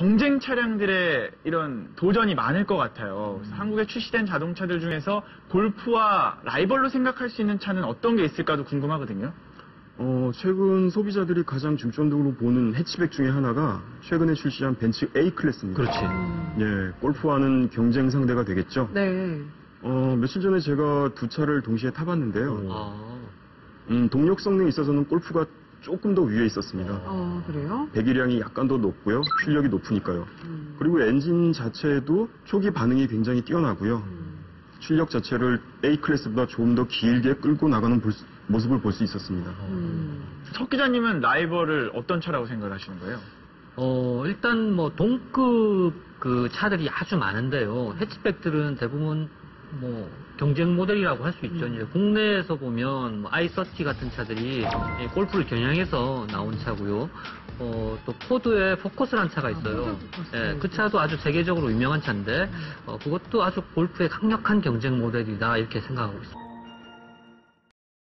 경쟁 차량들의 이런 도전이 많을 것 같아요. 음. 한국에 출시된 자동차들 중에서 골프와 라이벌로 생각할 수 있는 차는 어떤 게 있을까도 궁금하거든요. 어, 최근 소비자들이 가장 중점적으로 보는 해치백 중에 하나가 최근에 출시한 벤츠 A 클래스입니다. 그렇지. 예, 골프와는 경쟁 상대가 되겠죠. 네. 어, 며칠 전에 제가 두 차를 동시에 타봤는데요. 아, 음, 동력 성능에 있어서는 골프가 조금 더 위에 있었습니다. 어, 그래요? 배기량이 약간 더 높고요. 출력이 높으니까요. 음. 그리고 엔진 자체도 초기 반응이 굉장히 뛰어나고요. 출력 자체를 A 클래스보다 조금 더 길게 끌고 나가는 볼 수- 모습을 볼 수 있었습니다. 음. 석 기자님은 라이벌을 어떤 차라고 생각하시는 거예요? 어, 일단 뭐 동급 그 차들이 아주 많은데요. 해치백들은 대부분 뭐 경쟁 모델이라고 할 수 있죠. 이제 국내에서 보면 뭐 i30 같은 차들이 예, 골프를 겨냥해서 나온 차고요. 어, 또 포드의 포커스라는 차가 있어요. 포드 포커스. 예, 그 차도 아주 세계적으로 유명한 차인데 어, 그것도 아주 골프의 강력한 경쟁 모델이다 이렇게 생각하고 있습니다.